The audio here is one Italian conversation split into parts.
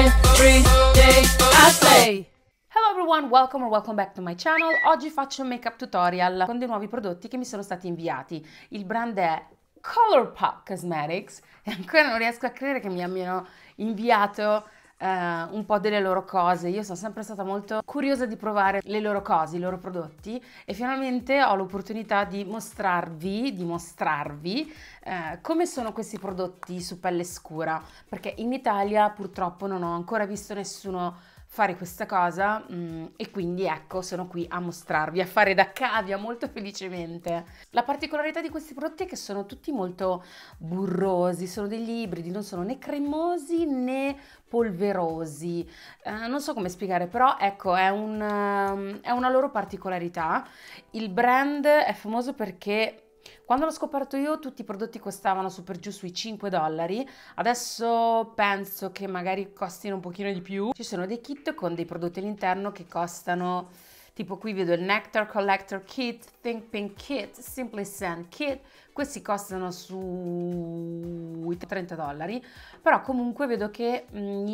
every day I play. Hello everyone, welcome or welcome back to my channel. Oggi faccio un make-up tutorial con dei nuovi prodotti che mi sono stati inviati. Il brand è Colourpop Cosmetics e ancora non riesco a credere che mi abbiano inviato uh, un po' delle loro cose. Io sono sempre stata molto curiosa di provare le loro cose, i loro prodotti e finalmente ho l'opportunità di mostrarvi, di mostrarvi uh, come sono questi prodotti su pelle scura, perché in Italia purtroppo non ho ancora visto nessuno fare questa cosa mh, mm, e quindi ecco sono qui a mostrarvi, a fare da cavia molto felicemente. La particolarità di questi prodotti è che sono tutti molto burrosi, sono degli ibridi, non sono né cremosi né polverosi, uh, non so come spiegare però ecco è, un, uh, è una loro particolarità. Il brand è famoso perché quando l'ho scoperto io tutti i prodotti costavano su per giù sui 5 dollari, adesso penso che magari costino un pochino di più. Ci sono dei kit con dei prodotti all'interno che costano, tipo qui vedo il Nectar Collector Kit, Think Pink Kit, Simply Sand Kit, questi costano su 30 dollari, però comunque vedo che mm,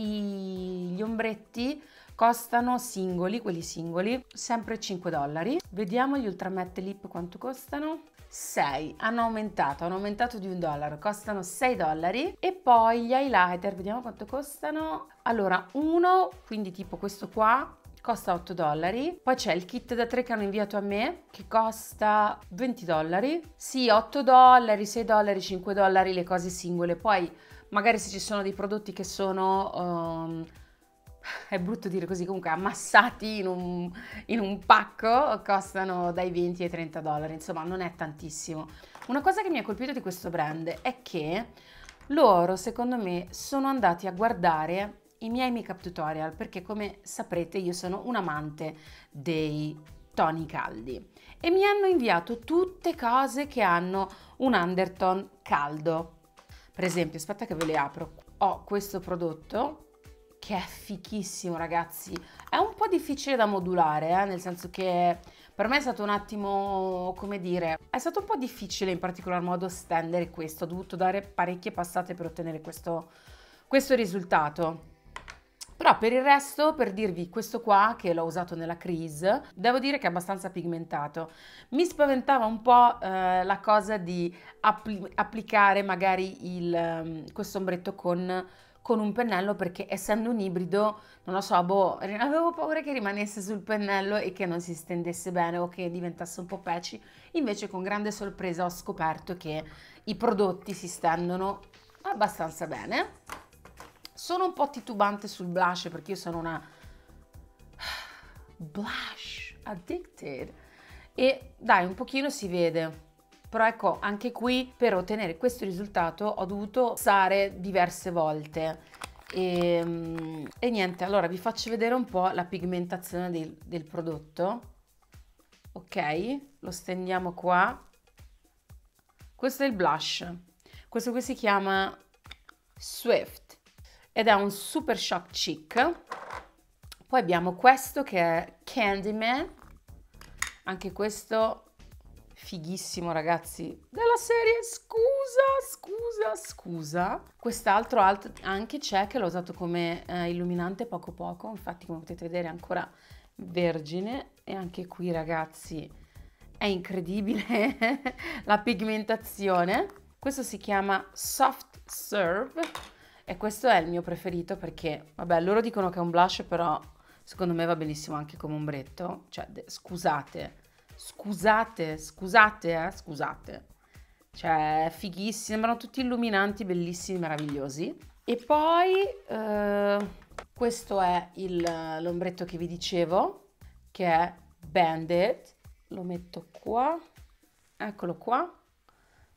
gli ombretti costano singoli, quelli singoli, sempre 5 dollari. Vediamo gli Ultra Matte Lip quanto costano. 6 hanno aumentato, hanno aumentato di un dollaro, costano 6 dollari e poi gli highlighter, vediamo quanto costano. Allora, uno, quindi tipo questo qua, costa 8 dollari. Poi c'è il kit da 3 che hanno inviato a me che costa 20 dollari. Sì, 8 dollari, 6 dollari, 5 dollari le cose singole. Poi magari se ci sono dei prodotti che sono... Um, è brutto dire così, comunque ammassati in un, in un, pacco costano dai 20 ai 30 dollari, insomma non è tantissimo. Una cosa che mi ha colpito di questo brand è che loro, secondo me, sono andati a guardare i miei make-up tutorial perché come saprete io sono un amante dei toni caldi e mi hanno inviato tutte cose che hanno un undertone caldo. Per esempio, aspetta che ve le apro. Ho questo prodotto che è fichissimo ragazzi. È un po' difficile da modulare, eh? nel senso che per me è stato un attimo, come dire, è stato un po' difficile in particolar modo stendere questo, ho dovuto dare parecchie passate per ottenere questo, questo risultato. Però per il resto, per dirvi questo qua, che l'ho usato nella crease, devo dire che è abbastanza pigmentato. Mi spaventava un po' eh, la cosa di appli applicare magari um, questo ombretto con con un pennello perché essendo un ibrido, non lo so, boh, avevo paura che rimanesse sul pennello e che non si stendesse bene o che diventasse un po' patchy. Invece con grande sorpresa ho scoperto che i prodotti si stendono abbastanza bene. Sono un po' titubante sul blush perché io sono una blush addicted e dai, un pochino si vede però ecco anche qui per ottenere questo risultato ho dovuto usare diverse volte. E, ehm, e niente allora vi faccio vedere un po' la pigmentazione del, del prodotto. Ok lo stendiamo qua. Questo è il blush. Questo qui si chiama Swift ed è un super shock chic. Poi abbiamo questo che è Candyman. Anche questo fighissimo ragazzi della serie. Scusa scusa scusa. Quest'altro anche c'è che l'ho usato come eh, illuminante poco poco. Infatti come potete vedere è ancora vergine. E anche qui ragazzi è incredibile la pigmentazione. Questo si chiama soft serve. E questo è il mio preferito perché vabbè loro dicono che è un blush però secondo me va benissimo anche come ombretto. Cioè scusate Scusate, scusate, eh, scusate. Cioè, fighissimi, sembrano tutti illuminanti, bellissimi, meravigliosi. E poi eh, questo è l'ombretto che vi dicevo, che è Bandit. Lo metto qua, eccolo qua.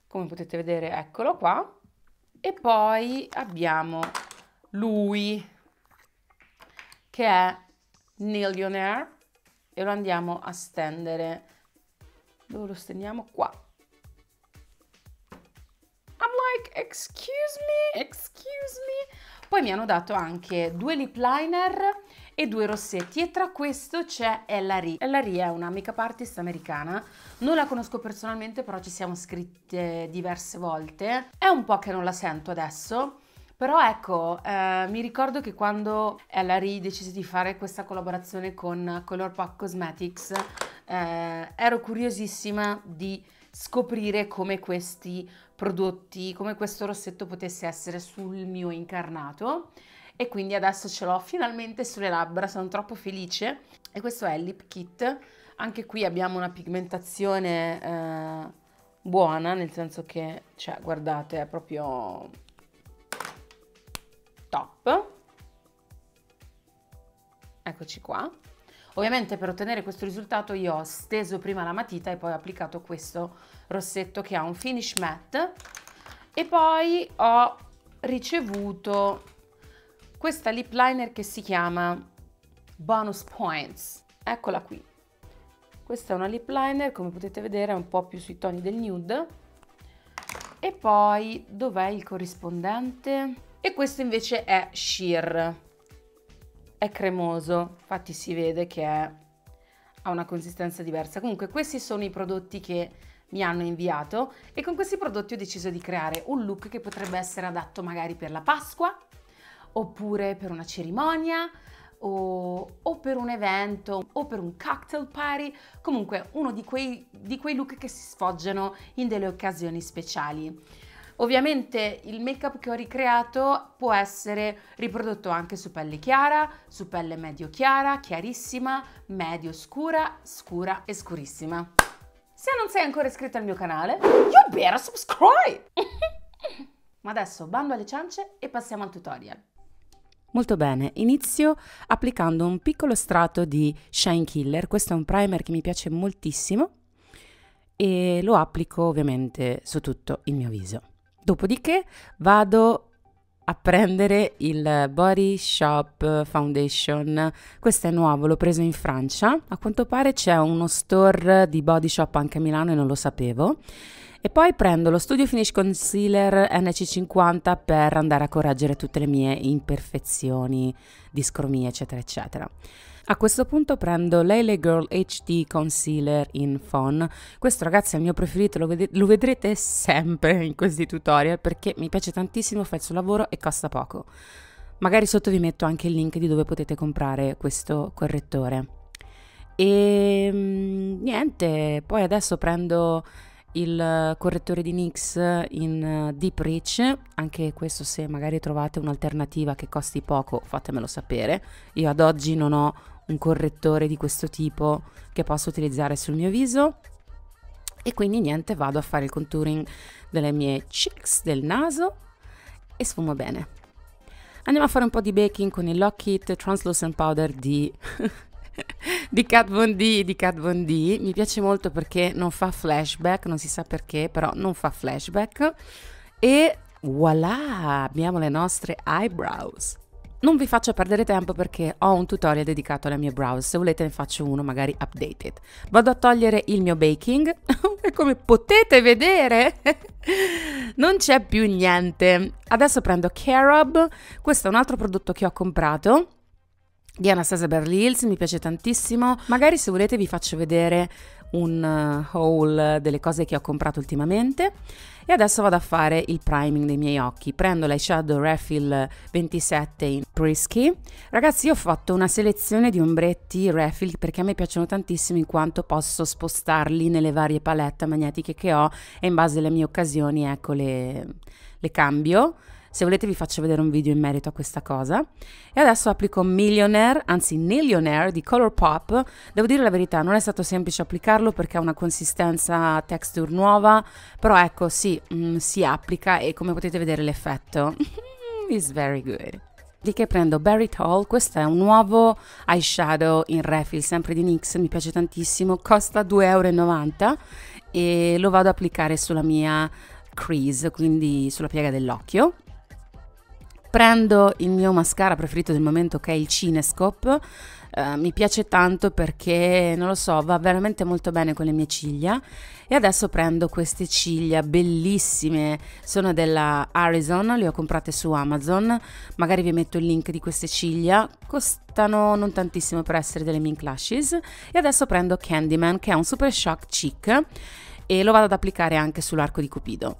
Come potete vedere, eccolo qua. E poi abbiamo lui, che è Millionaire e lo andiamo a stendere. Dove lo stendiamo? Qua. I'm like, excuse me, excuse me. Poi mi hanno dato anche due lip liner e due rossetti e tra questo c'è Ella Rie. Ella Rie è una make-up artist americana, non la conosco personalmente però ci siamo scritte diverse volte. È un po' che non la sento adesso, Però ecco, eh, mi ricordo che quando Ellery decise di fare questa collaborazione con Colourpop Cosmetics, eh, ero curiosissima di scoprire come questi prodotti, come questo rossetto potesse essere sul mio incarnato. E quindi adesso ce l'ho finalmente sulle labbra, sono troppo felice. E questo è il Lip Kit, anche qui abbiamo una pigmentazione eh, buona, nel senso che, cioè, guardate, è proprio top. Eccoci qua. Ovviamente per ottenere questo risultato io ho steso prima la matita e poi ho applicato questo rossetto che ha un finish matte e poi ho ricevuto questa lip liner che si chiama Bonus Points. Eccola qui. Questa è una lip liner, come potete vedere è un po' più sui toni del nude. E poi dov'è il corrispondente? E questo invece è sheer è cremoso, infatti si vede che è, ha una consistenza diversa. Comunque questi sono i prodotti che mi hanno inviato e con questi prodotti ho deciso di creare un look che potrebbe essere adatto magari per la Pasqua oppure per una cerimonia o, o per un evento o per un cocktail party, comunque uno di quei, di quei look che si sfoggiano in delle occasioni speciali. Ovviamente il make-up che ho ricreato può essere riprodotto anche su pelle chiara, su pelle medio chiara, chiarissima, medio scura, scura e scurissima. Se non sei ancora iscritto al mio canale, you better subscribe! Ma adesso bando alle ciance e passiamo al tutorial. Molto bene, inizio applicando un piccolo strato di Shine Killer, questo è un primer che mi piace moltissimo e lo applico ovviamente su tutto il mio viso. Dopodiché vado a prendere il Body Shop Foundation. Questo è nuovo, l'ho preso in Francia. A quanto pare c'è uno store di Body Shop anche a Milano e non lo sapevo. E poi prendo lo Studio Finish Concealer NC50 per andare a correggere tutte le mie imperfezioni, discromie, eccetera, eccetera. A questo punto prendo Lele Girl HD Concealer in Phone. Questo ragazzi è il mio preferito, lo, ved- lo, vedrete sempre in questi tutorial perché mi piace tantissimo, fa il suo lavoro e costa poco. Magari sotto vi metto anche il link di dove potete comprare questo correttore. E mm, niente, poi adesso prendo il correttore di NYX in Deep Reach, anche questo se magari trovate un'alternativa che costi poco fatemelo sapere. Io ad oggi non ho un correttore di questo tipo che posso utilizzare sul mio viso. E quindi niente vado a fare il contouring delle mie cheeks del naso e sfumo bene. Andiamo a fare un po' di baking con il Lockheed Translucent Powder di di Kat Von D di Kat Von D. Mi piace molto perché non fa flashback non si sa perché però non fa flashback. E voilà abbiamo le nostre eyebrows non vi faccio perdere tempo perché ho un tutorial dedicato alle mie brows, se volete ne faccio uno magari updated. Vado a togliere il mio baking e come potete vedere non c'è più niente. Adesso prendo Carob, questo è un altro prodotto che ho comprato di Anastasia Beverly Hills, mi piace tantissimo. Magari se volete vi faccio vedere un uh, haul delle cose che ho comprato ultimamente. E adesso vado a fare il priming dei miei occhi. Prendo l'eyeshadow refill 27 in Prisky. Ragazzi io ho fatto una selezione di ombretti refill perché a me piacciono tantissimo in quanto posso spostarli nelle varie palette magnetiche che ho e in base alle mie occasioni ecco le, le cambio se volete vi faccio vedere un video in merito a questa cosa. E adesso applico Millionaire, anzi Millionaire di Colourpop. Devo dire la verità, non è stato semplice applicarlo perché ha una consistenza texture nuova, però ecco, sì, mm, si applica e come potete vedere l'effetto is very good. Di che prendo Berry Tall, questo è un nuovo eyeshadow in refill, sempre di NYX, mi piace tantissimo, costa 2,90 euro e lo vado ad applicare sulla mia crease, quindi sulla piega dell'occhio prendo il mio mascara preferito del momento che è il Cinescope. Uh, mi piace tanto perché non lo so va veramente molto bene con le mie ciglia. E adesso prendo queste ciglia bellissime. Sono della Arizon le ho comprate su Amazon. Magari vi metto il link di queste ciglia. Costano non tantissimo per essere delle mink lashes. E adesso prendo Candyman che è un super shock cheek e lo vado ad applicare anche sull'arco di Cupido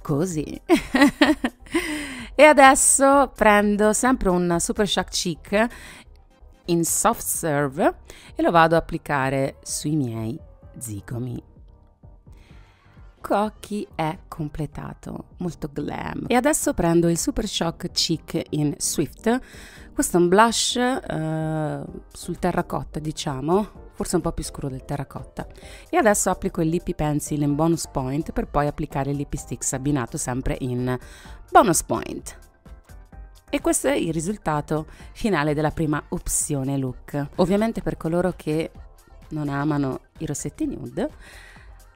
così E adesso prendo sempre un Super Shock Cheek in soft serve e lo vado ad applicare sui miei zigomi. Cocchi è completato, molto glam. E adesso prendo il Super Shock Cheek in Swift. Questo è un blush uh, sul terracotta, diciamo, forse un po' più scuro del terracotta. E adesso applico il Lippy Pencil in Bonus Point per poi applicare il Lippy Sticks abbinato sempre in Bonus Point. E questo è il risultato finale della prima opzione look. Ovviamente per coloro che non amano i rossetti nude,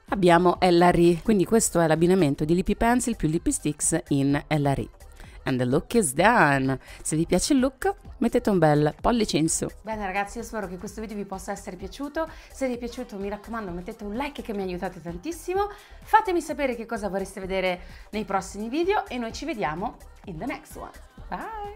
abbiamo LRE, quindi questo è l'abbinamento di Lippy Pencil più Lippy Sticks in LRE and the look is done. Se vi piace il look, mettete un bel pollice in su. Bene ragazzi, io spero che questo video vi possa essere piaciuto. Se vi è piaciuto, mi raccomando, mettete un like che mi aiutate tantissimo. Fatemi sapere che cosa vorreste vedere nei prossimi video e noi ci vediamo in the next one. Bye!